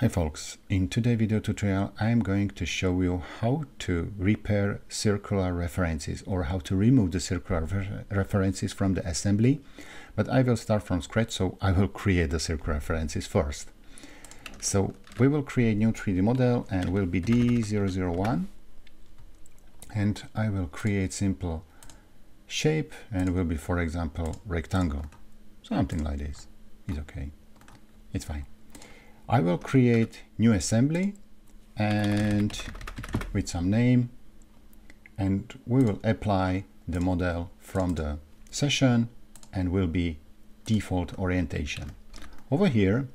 Hi folks, in today's video tutorial I am going to show you how to repair circular references or how to remove the circular refer references from the assembly. But I will start from scratch so I will create the circular references first. So we will create new 3D model and will be D001 and I will create simple shape and will be for example rectangle. Something like this. Is okay. It's fine I will create new assembly and with some name and we will apply the model from the session and will be default orientation. Over here,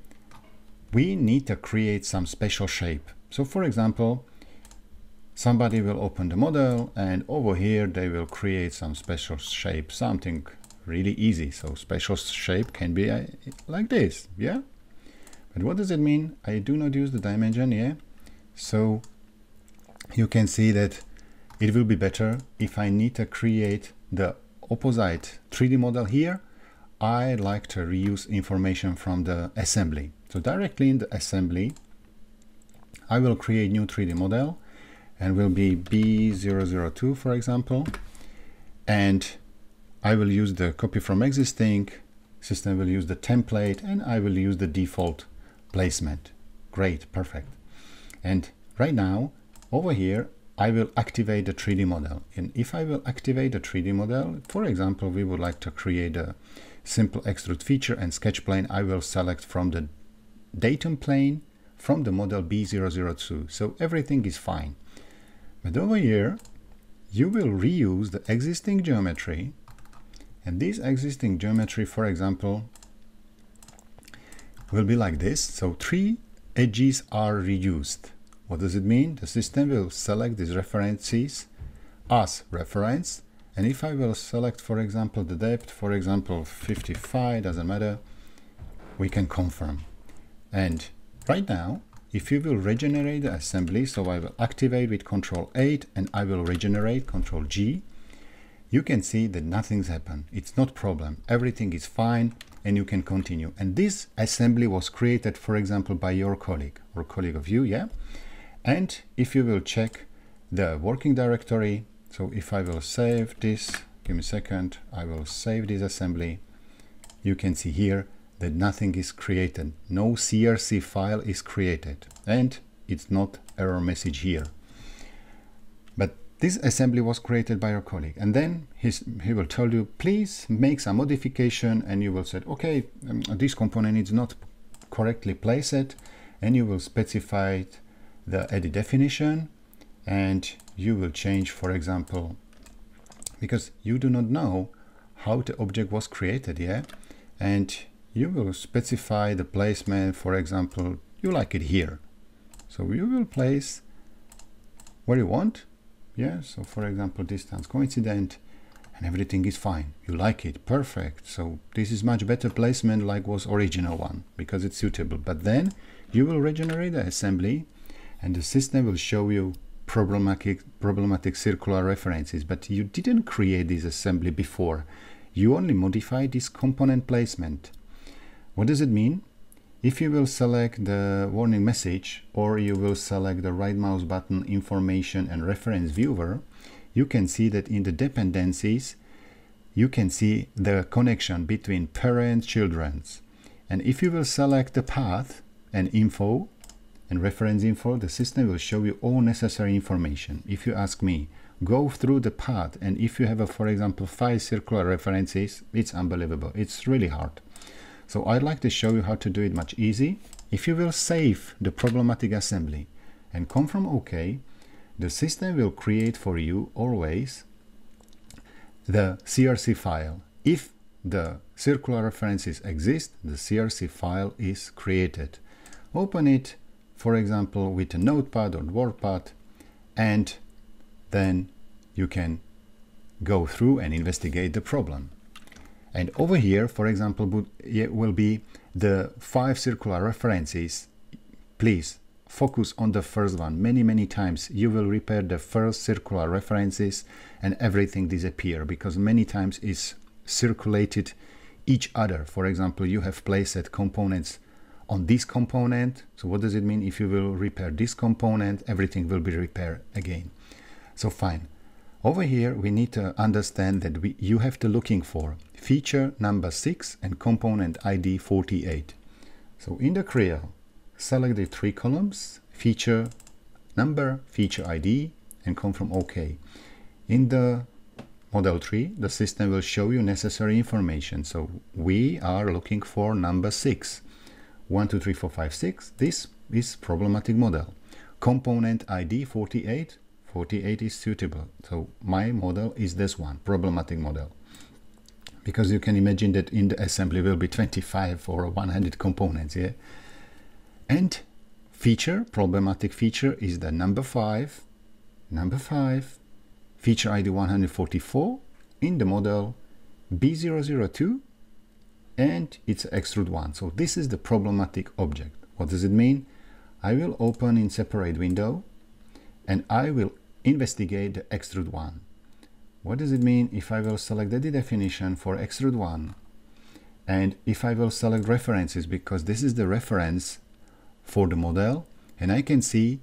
we need to create some special shape. So for example, somebody will open the model and over here they will create some special shape, something really easy. So special shape can be uh, like this, yeah? But what does it mean? I do not use the dimension, here. So you can see that it will be better if I need to create the opposite 3D model here. I like to reuse information from the assembly. So directly in the assembly, I will create new 3D model and will be B002, for example. And I will use the copy from existing, system will use the template, and I will use the default placement. Great, perfect. And right now, over here, I will activate the 3D model. And if I will activate the 3D model, for example, we would like to create a simple extrude feature and sketch plane, I will select from the datum plane from the model B002. So everything is fine. But over here, you will reuse the existing geometry. And this existing geometry, for example, will be like this. So three edges are reduced. What does it mean? The system will select these references as reference. And if I will select, for example, the depth, for example, 55, doesn't matter, we can confirm. And right now, if you will regenerate the assembly, so I will activate with Control A and I will regenerate Control G, you can see that nothing's happened. It's not problem. Everything is fine and you can continue. And this assembly was created, for example, by your colleague or colleague of you, yeah? And if you will check the working directory, so if I will save this, give me a second, I will save this assembly, you can see here that nothing is created. No CRC file is created and it's not error message here. This assembly was created by your colleague and then he will tell you please make some modification and you will say okay um, this component is not correctly placed and you will specify the edit definition and you will change for example because you do not know how the object was created yeah? And you will specify the placement for example you like it here. So you will place where you want yeah so for example distance coincident and everything is fine. You like it perfect. So this is much better placement like was original one because it's suitable. But then you will regenerate the assembly and the system will show you problematic problematic circular references. But you didn't create this assembly before. You only modify this component placement. What does it mean if you will select the warning message or you will select the right mouse button information and reference viewer, you can see that in the dependencies, you can see the connection between parent children's. And if you will select the path and info and reference info, the system will show you all necessary information. If you ask me, go through the path and if you have, a, for example, five circular references, it's unbelievable. It's really hard. So I'd like to show you how to do it much easy. If you will save the problematic assembly and come from OK, the system will create for you always the CRC file. If the circular references exist, the CRC file is created. Open it, for example, with a notepad or WordPad, and then you can go through and investigate the problem. And over here, for example, will be the five circular references. Please focus on the first one. Many, many times you will repair the first circular references and everything disappear because many times it's circulated each other. For example, you have placed components on this component. So what does it mean? If you will repair this component, everything will be repaired again. So fine. Over here, we need to understand that we, you have to looking for feature number 6 and component ID 48. So in the Creo, select the three columns, feature number, feature ID, and come from OK. In the model tree, the system will show you necessary information. So we are looking for number 6. 1, 2, 3, 4, 5, 6. This is problematic model. Component ID 48. 48 is suitable. So my model is this one, problematic model. Because you can imagine that in the assembly will be 25 or 100 components, yeah? And feature, problematic feature is the number 5, number 5, feature ID 144 in the model B002 and it's extrude 1. So this is the problematic object. What does it mean? I will open in separate window and I will investigate the extrude 1. What does it mean if I will select the definition for extrude 1 and if I will select references because this is the reference for the model and I can see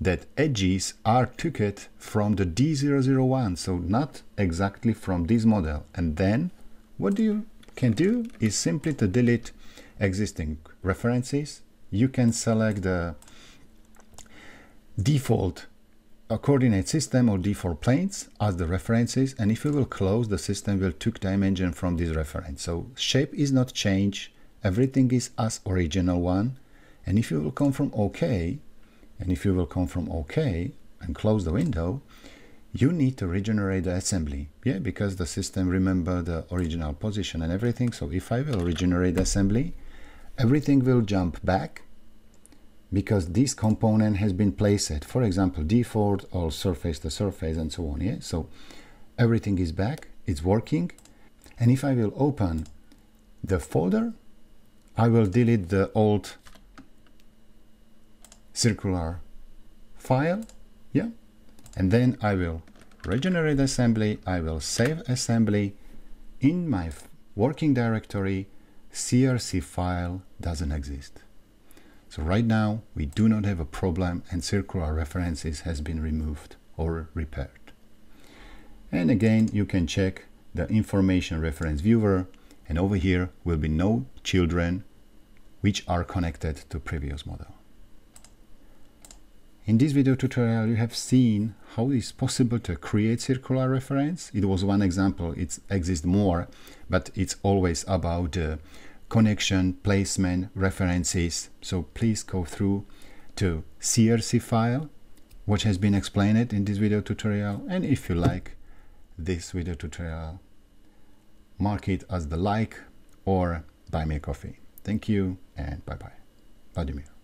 that edges are took from the D001, so not exactly from this model. And then what you can do is simply to delete existing references. You can select the default coordinate system or default planes as the references and if you will close the system will took dimension from this reference so shape is not changed everything is as original one and if you will come from OK and if you will come from OK and close the window, you need to regenerate the assembly. Yeah, because the system remember the original position and everything. So if I will regenerate the assembly, everything will jump back because this component has been placed, for example, default or surface to surface and so on. Yeah, so everything is back, it's working. And if I will open the folder, I will delete the old circular file yeah and then I will regenerate assembly I will save assembly in my working directory CRC file doesn't exist so right now we do not have a problem and circular references has been removed or repaired. And again you can check the information reference viewer and over here will be no children which are connected to previous model. In this video tutorial you have seen how it is possible to create circular reference. It was one example, it exists more, but it's always about uh, connection, placement, references. So please go through to CRC file, which has been explained in this video tutorial. And if you like this video tutorial, mark it as the like or buy me a coffee. Thank you and bye-bye. Vladimir.